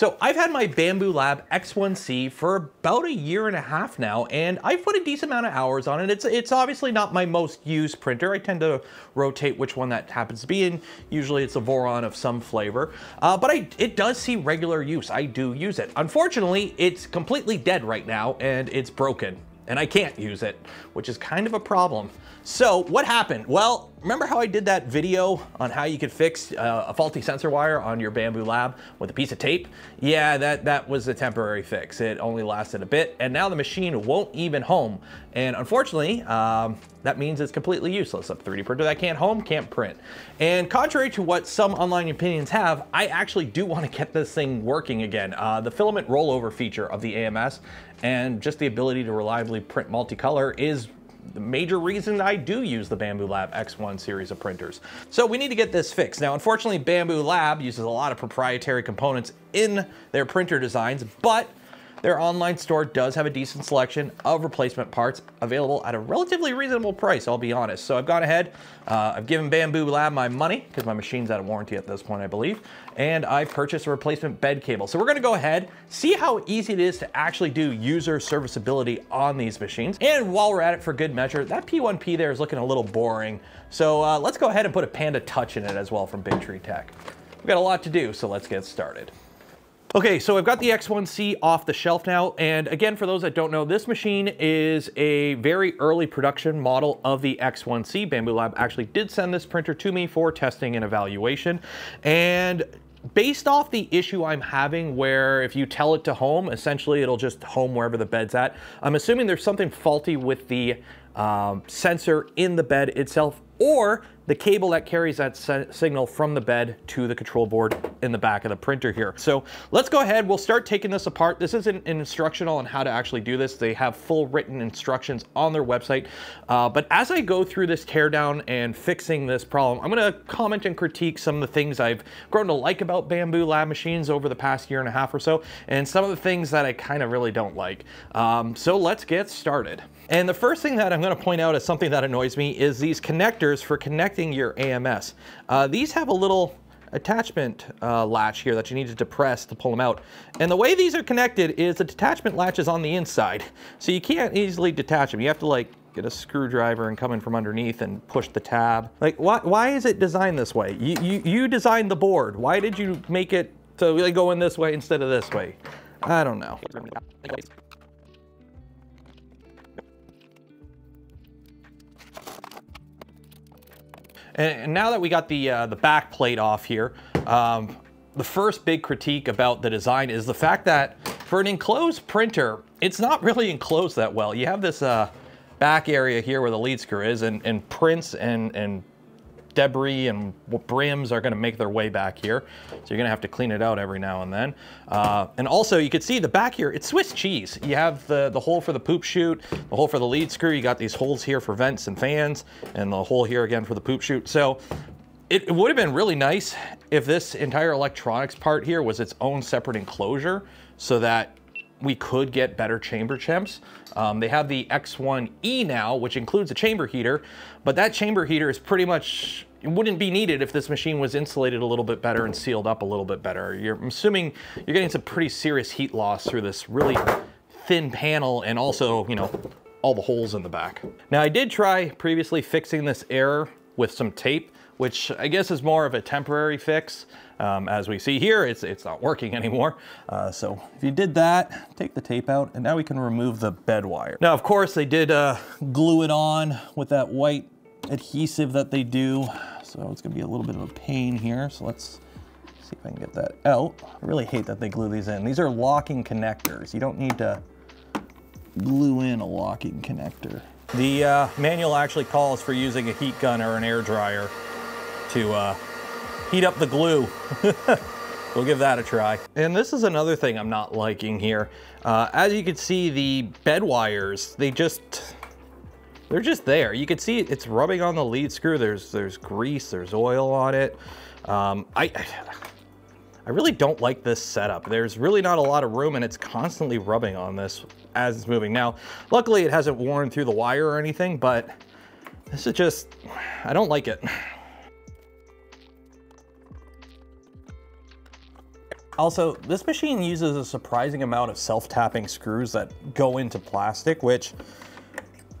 So I've had my Bambu Lab X1C for about a year and a half now, and I've put a decent amount of hours on it. It's, it's obviously not my most used printer. I tend to rotate which one that happens to be in. Usually it's a Voron of some flavor, uh, but I, it does see regular use. I do use it. Unfortunately, it's completely dead right now and it's broken and I can't use it, which is kind of a problem. So what happened? Well, remember how I did that video on how you could fix uh, a faulty sensor wire on your Bambu Lab with a piece of tape? Yeah, that, that was a temporary fix. It only lasted a bit, and now the machine won't even home. And unfortunately, um, that means it's completely useless. A 3D printer that can't home can't print. And contrary to what some online opinions have, I actually do want to get this thing working again. Uh, the filament rollover feature of the AMS and just the ability to reliably print multicolor is the major reason I do use the Bambu Lab X1 series of printers. So we need to get this fixed. Now, unfortunately, Bambu Lab uses a lot of proprietary components in their printer designs, but their online store does have a decent selection of replacement parts available at a relatively reasonable price, I'll be honest. So I've gone ahead, uh, I've given Bambu Lab my money, because my machine's out of warranty at this point, I believe, and I've purchased a replacement bed cable. So we're gonna go ahead, see how easy it is to actually do user serviceability on these machines. And while we're at it for good measure, that P1P there is looking a little boring. So uh, let's go ahead and put a Panda Touch in it as well from Big Tree Tech. We've got a lot to do, so let's get started. Okay, so I've got the X1C off the shelf now, and again, for those that don't know, this machine is a very early production model of the X1C. Bambu Lab actually did send this printer to me for testing and evaluation, and based off the issue I'm having where if you tell it to home, essentially it'll just home wherever the bed's at, I'm assuming there's something faulty with the um, sensor in the bed itself or the cable that carries that signal from the bed to the control board in the back of the printer here. So let's go ahead, we'll start taking this apart. This is an, an instructional on how to actually do this. They have full written instructions on their website. Uh, but as I go through this teardown and fixing this problem, I'm gonna comment and critique some of the things I've grown to like about Bambu Lab machines over the past year and a half or so, and some of the things that I kind of really don't like. Um, so let's get started. And the first thing that I'm gonna point out as something that annoys me is these connectors for connecting your AMS. Uh, these have a little attachment uh, latch here that you need to depress to pull them out. And the way these are connected is the detachment latch is on the inside. So you can't easily detach them. You have to like get a screwdriver and come in from underneath and push the tab. Like why, why is it designed this way? You, you, you designed the board. Why did you make it to really go in this way instead of this way? I don't know. And now that we got the, uh, the back plate off here, um, the first big critique about the design is the fact that for an enclosed printer, it's not really enclosed that well. You have this uh, back area here where the lead screw is and, and prints and, and debris and brims are gonna make their way back here. So you're gonna have to clean it out every now and then. Uh, and also you can see the back here, it's Swiss cheese. You have the, the hole for the poop chute, the hole for the lead screw, you got these holes here for vents and fans, and the hole here again for the poop chute. So it, it would have been really nice if this entire electronics part here was its own separate enclosure so that we could get better chamber temps. Um, they have the X1E now, which includes a chamber heater, but that chamber heater is pretty much, it wouldn't be needed if this machine was insulated a little bit better and sealed up a little bit better. You're I'm assuming you're getting some pretty serious heat loss through this really thin panel and also, you know, all the holes in the back. Now I did try previously fixing this error with some tape, which I guess is more of a temporary fix. Um, as we see here, it's, it's not working anymore. Uh, so if you did that, take the tape out, and now we can remove the bed wire. Now, of course, they did uh, glue it on with that white adhesive that they do. So it's gonna be a little bit of a pain here. So let's see if I can get that out. I really hate that they glue these in. These are locking connectors. You don't need to glue in a locking connector. The uh, manual actually calls for using a heat gun or an air dryer to uh, heat up the glue. we'll give that a try. And this is another thing I'm not liking here. Uh, as you can see, the bed wires, they just, they're just there. You can see it's rubbing on the lead screw. There's, there's grease, there's oil on it. Um, I, I really don't like this setup. There's really not a lot of room and it's constantly rubbing on this as it's moving. Now, luckily it hasn't worn through the wire or anything, but this is just, I don't like it. Also, this machine uses a surprising amount of self-tapping screws that go into plastic, which,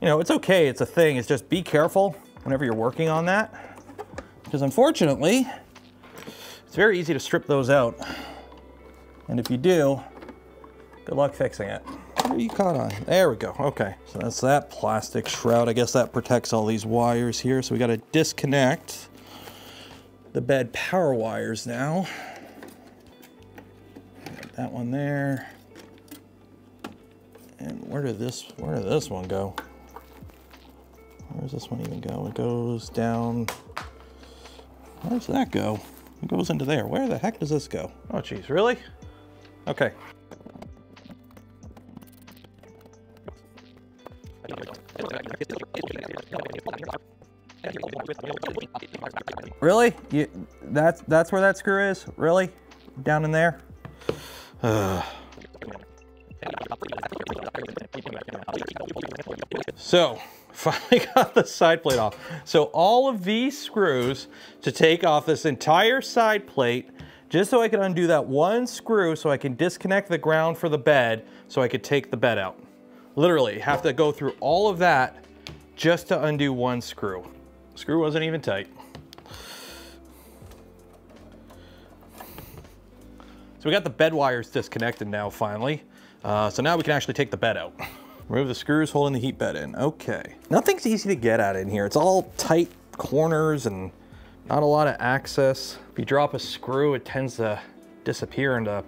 you know, it's okay, it's a thing. It's just be careful whenever you're working on that. Because unfortunately, it's very easy to strip those out. And if you do, good luck fixing it. What you caught on? There we go, okay. So that's that plastic shroud. I guess that protects all these wires here. So we gotta disconnect the bed power wires now. That one there. And where did this, where did this one go? Where does this one even go? It goes down, where does that go? It goes into there. Where the heck does this go? Oh geez, really? Okay. Really? You, that's, that's where that screw is? Really? Down in there? So, finally got the side plate off. So all of these screws to take off this entire side plate, just so I could undo that one screw so I can disconnect the ground for the bed so I could take the bed out. Literally, have to go through all of that just to undo one screw. Screw wasn't even tight. So we got the bed wires disconnected now finally. Uh, so now we can actually take the bed out. Remove the screws holding the heat bed in. Okay. Nothing's easy to get at in here. It's all tight corners and not a lot of access. If you drop a screw, it tends to disappear into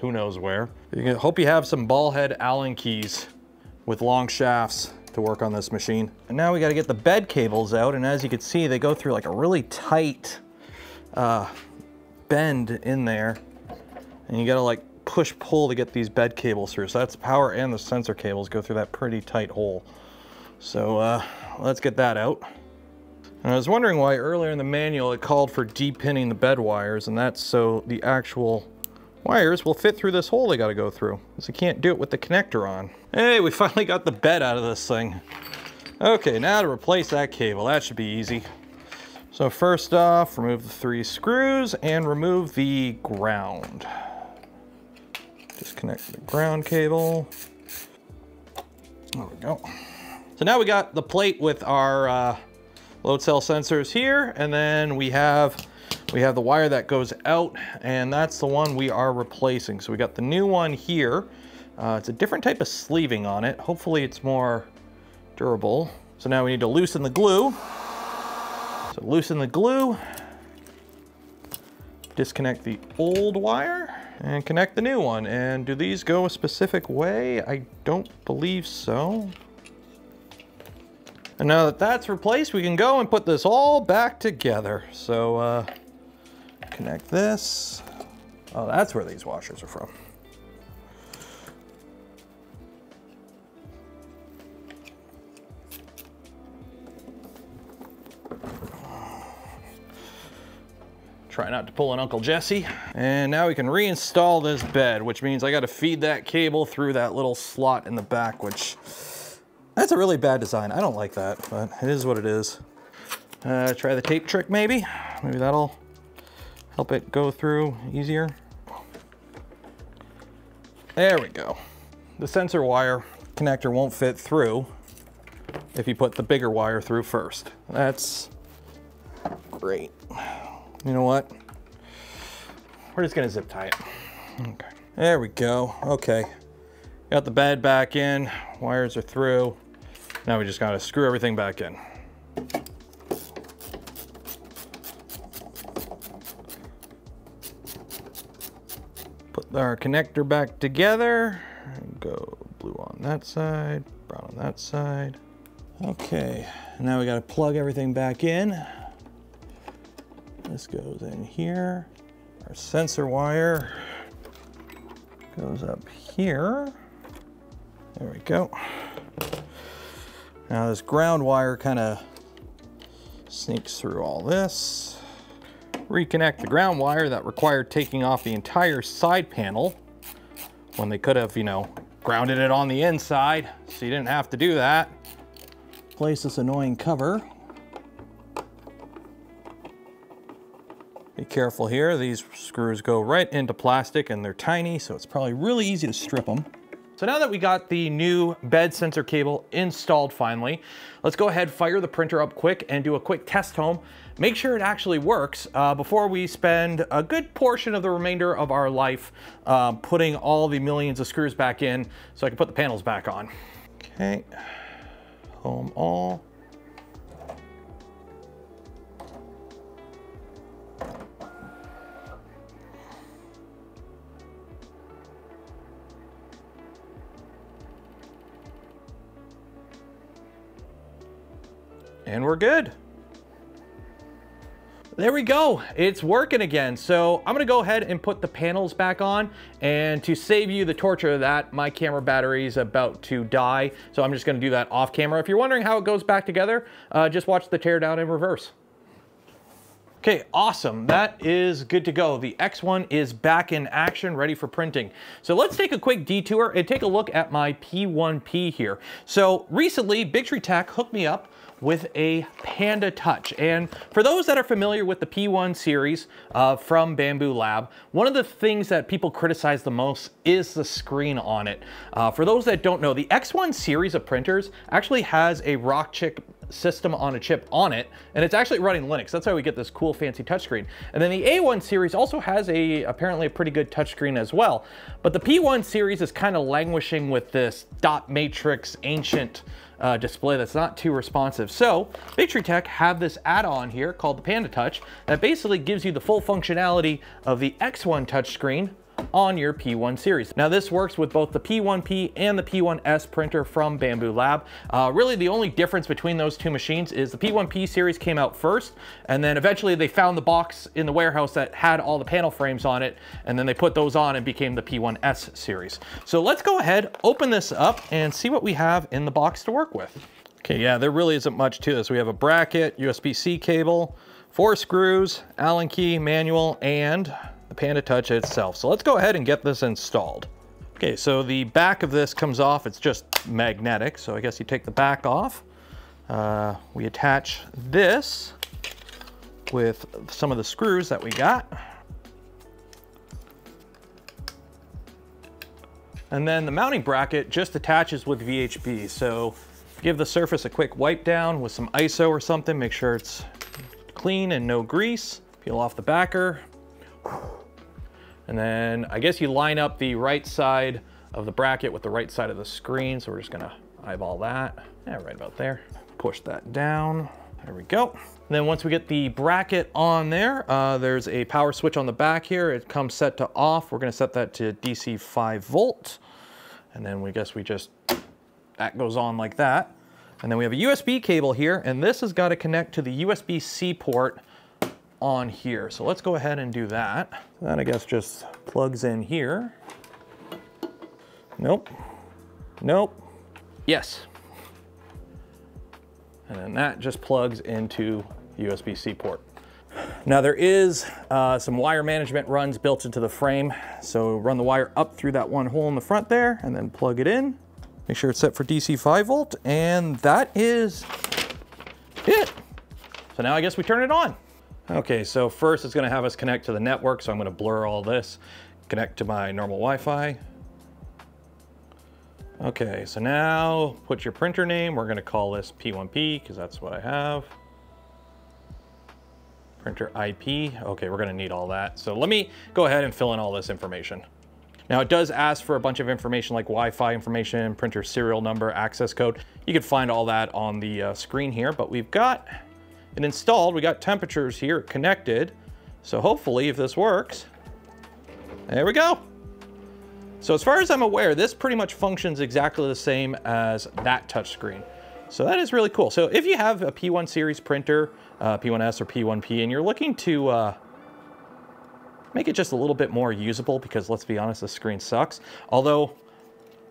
who knows where. You can hope you have some ball head Allen keys with long shafts to work on this machine. And now we got to get the bed cables out. And as you can see, they go through like a really tight uh, bend in there and you gotta like push pull to get these bed cables through. So that's power and the sensor cables go through that pretty tight hole. So uh, let's get that out. And I was wondering why earlier in the manual it called for depinning the bed wires and that's so the actual wires will fit through this hole they gotta go through. Because you can't do it with the connector on. Hey, we finally got the bed out of this thing. Okay, now to replace that cable. That should be easy. So first off, remove the three screws and remove the ground. Disconnect the ground cable. There we go. So now we got the plate with our uh, load cell sensors here, and then we have we have the wire that goes out, and that's the one we are replacing. So we got the new one here. Uh, it's a different type of sleeving on it. Hopefully it's more durable. So now we need to loosen the glue. So loosen the glue, disconnect the old wire, and connect the new one. And do these go a specific way? I don't believe so. And now that that's replaced, we can go and put this all back together. So uh, connect this. Oh, that's where these washers are from. Try not to pull an Uncle Jesse. And now we can reinstall this bed, which means I gotta feed that cable through that little slot in the back, which that's a really bad design. I don't like that, but it is what it is. Uh, try the tape trick maybe. Maybe that'll help it go through easier. There we go. The sensor wire connector won't fit through if you put the bigger wire through first. That's great. You know what? We're just gonna zip tie it. Okay. There we go. Okay. Got the bed back in. Wires are through. Now we just gotta screw everything back in. Put our connector back together. Go blue on that side, brown on that side. Okay, now we gotta plug everything back in. This goes in here. Our sensor wire goes up here. There we go. Now this ground wire kind of sneaks through all this. Reconnect the ground wire that required taking off the entire side panel when they could have, you know, grounded it on the inside, so you didn't have to do that. Place this annoying cover Be careful here, these screws go right into plastic and they're tiny, so it's probably really easy to strip them. So now that we got the new bed sensor cable installed finally, let's go ahead, fire the printer up quick and do a quick test home. Make sure it actually works uh, before we spend a good portion of the remainder of our life uh, putting all the millions of screws back in so I can put the panels back on. Okay, home all. And we're good. There we go, it's working again. So I'm gonna go ahead and put the panels back on and to save you the torture of that, my camera battery is about to die. So I'm just gonna do that off camera. If you're wondering how it goes back together, uh, just watch the teardown in reverse. Okay, awesome. That is good to go. The X1 is back in action, ready for printing. So let's take a quick detour and take a look at my P1P here. So recently, Bigtree Tech hooked me up with a Panda Touch. And for those that are familiar with the P1 series uh, from Bambu Lab, one of the things that people criticize the most is the screen on it. Uh, for those that don't know, the X1 series of printers actually has a Rockchip system on a chip on it, and it's actually running Linux. That's how we get this cool fancy touchscreen. And then the A1 series also has a apparently a pretty good touchscreen as well. But the P1 series is kind of languishing with this dot matrix ancient uh, display that's not too responsive. So Bigtree Tech have this add-on here called the Panda Touch that basically gives you the full functionality of the X1 touchscreen on your P1 series. Now this works with both the P1P and the P1S printer from Bambu Lab. Uh, really the only difference between those two machines is the P1P series came out first and then eventually they found the box in the warehouse that had all the panel frames on it and then they put those on and became the P1S series. So let's go ahead, open this up and see what we have in the box to work with. Okay, yeah, there really isn't much to this. We have a bracket, USB-C cable, four screws, Allen key, manual, and the Panda Touch itself. So let's go ahead and get this installed. Okay, so the back of this comes off. It's just magnetic, so I guess you take the back off. Uh, we attach this with some of the screws that we got. And then the mounting bracket just attaches with VHB. So give the surface a quick wipe down with some ISO or something. Make sure it's clean and no grease. Peel off the backer. And then I guess you line up the right side of the bracket with the right side of the screen. So we're just gonna eyeball that. Yeah, right about there. Push that down. There we go. And then once we get the bracket on there, uh, there's a power switch on the back here. It comes set to off. We're gonna set that to DC 5 volt. And then we guess we just, that goes on like that. And then we have a USB cable here, and this has got to connect to the USB-C port on here. So let's go ahead and do that. That I guess just plugs in here. Nope. Nope. Yes. And then that just plugs into USB-C port. Now there is uh, some wire management runs built into the frame. So run the wire up through that one hole in the front there and then plug it in. Make sure it's set for DC 5 volt and that is it. So now I guess we turn it on. Okay, so first it's gonna have us connect to the network, so I'm gonna blur all this, connect to my normal Wi-Fi. Okay, so now put your printer name. We're gonna call this P1P because that's what I have. Printer IP, okay, we're gonna need all that. So let me go ahead and fill in all this information. Now it does ask for a bunch of information like Wi-Fi information, printer serial number, access code. You can find all that on the uh, screen here, but we've got and installed. We got temperatures here connected. So hopefully if this works, there we go. So as far as I'm aware, this pretty much functions exactly the same as that touchscreen. So that is really cool. So if you have a P1 series printer, uh, P1S or P1P, and you're looking to uh, make it just a little bit more usable, because let's be honest, the screen sucks. Although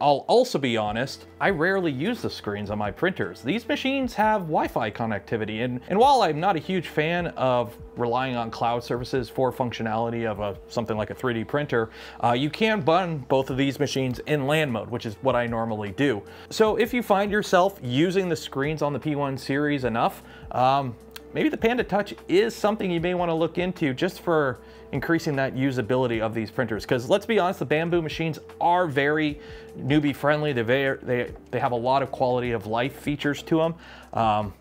I'll also be honest, I rarely use the screens on my printers. These machines have Wi-Fi connectivity, and, and while I'm not a huge fan of relying on cloud services for functionality of a, something like a 3D printer, uh, you can run both of these machines in LAN mode, which is what I normally do. So if you find yourself using the screens on the P1 series enough, um, maybe the Panda Touch is something you may want to look into just for increasing that usability of these printers. Because let's be honest, the Bambu machines are very newbie friendly. They're very, they, they have a lot of quality of life features to them. Um,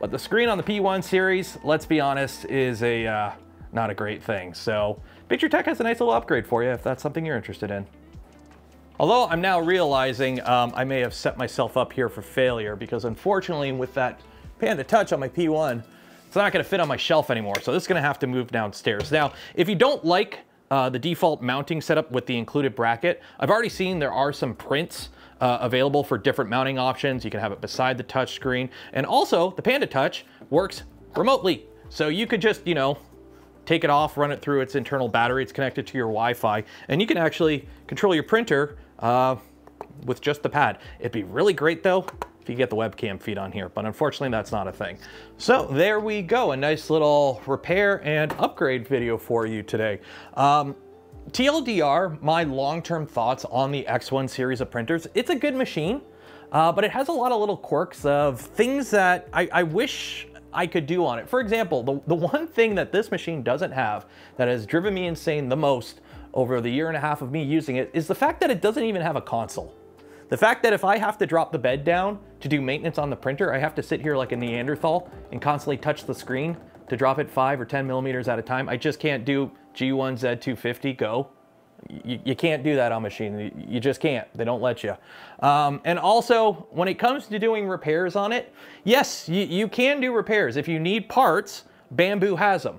but the screen on the P1 series, let's be honest, is a uh, not a great thing. So Bigtree Tech has a nice little upgrade for you if that's something you're interested in. Although I'm now realizing um, I may have set myself up here for failure because unfortunately with that Panda Touch on my P1, it's not gonna fit on my shelf anymore. So this is gonna have to move downstairs. Now, if you don't like uh, the default mounting setup with the included bracket, I've already seen there are some prints uh, available for different mounting options. You can have it beside the touch screen. And also the Panda Touch works remotely. So you could just, you know, take it off, run it through its internal battery. It's connected to your Wi-Fi and you can actually control your printer uh, with just the pad. It'd be really great though if you get the webcam feed on here, but unfortunately that's not a thing. So there we go, a nice little repair and upgrade video for you today. Um, TLDR, my long-term thoughts on the X1 series of printers. It's a good machine, uh, but it has a lot of little quirks of things that I, I wish I could do on it. For example, the, the one thing that this machine doesn't have that has driven me insane the most over the year and a half of me using it is the fact that it doesn't even have a console. The fact that if I have to drop the bed down to do maintenance on the printer, I have to sit here like a Neanderthal and constantly touch the screen to drop it five or 10 millimeters at a time. I just can't do G1Z250 go. You, you can't do that on machine. You just can't. They don't let you. Um, and also, when it comes to doing repairs on it, yes, you, you can do repairs. If you need parts, Bambu has them.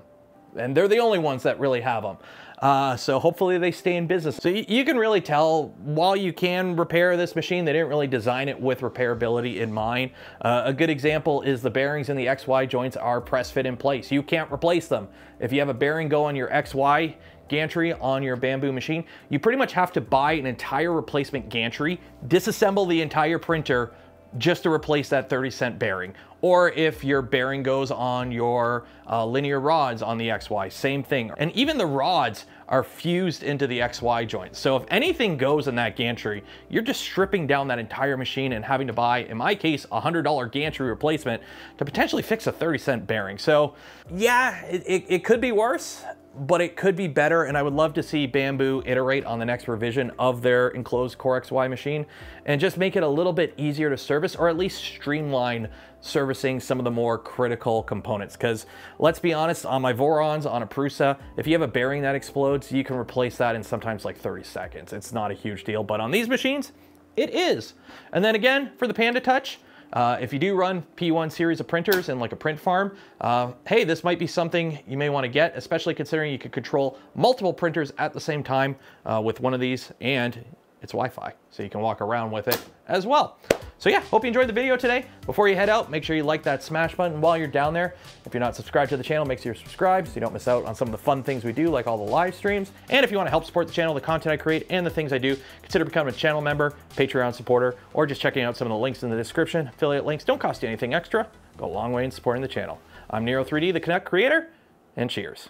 And they're the only ones that really have them. Uh, so hopefully they stay in business. So you can really tell while you can repair this machine, they didn't really design it with repairability in mind. Uh, a good example is the bearings in the XY joints are press fit in place. You can't replace them. If you have a bearing go on your XY gantry on your Bambu machine, you pretty much have to buy an entire replacement gantry, disassemble the entire printer, just to replace that 30 cent bearing. Or if your bearing goes on your uh, linear rods on the XY, same thing. And even the rods are fused into the XY joints. So if anything goes in that gantry, you're just stripping down that entire machine and having to buy, in my case, a $100 gantry replacement to potentially fix a 30 cent bearing. So yeah, it, it, it could be worse but it could be better and I would love to see Bambu iterate on the next revision of their enclosed Core XY machine and just make it a little bit easier to service or at least streamline servicing some of the more critical components. Because let's be honest, on my Vorons, on a Prusa, if you have a bearing that explodes, you can replace that in sometimes like 30 seconds. It's not a huge deal, but on these machines, it is. And then again, for the Panda Touch, uh, if you do run P1 series of printers in like a print farm, uh, hey, this might be something you may want to get, especially considering you could control multiple printers at the same time uh, with one of these and it's Wi-Fi, so you can walk around with it as well. So yeah, hope you enjoyed the video today. Before you head out, make sure you like that smash button while you're down there. If you're not subscribed to the channel, make sure you're subscribed so you don't miss out on some of the fun things we do, like all the live streams. And if you want to help support the channel, the content I create, and the things I do, consider becoming a channel member, Patreon supporter, or just checking out some of the links in the description. Affiliate links don't cost you anything extra. Go a long way in supporting the channel. I'm Nero3D, the Canuck Creator, and cheers.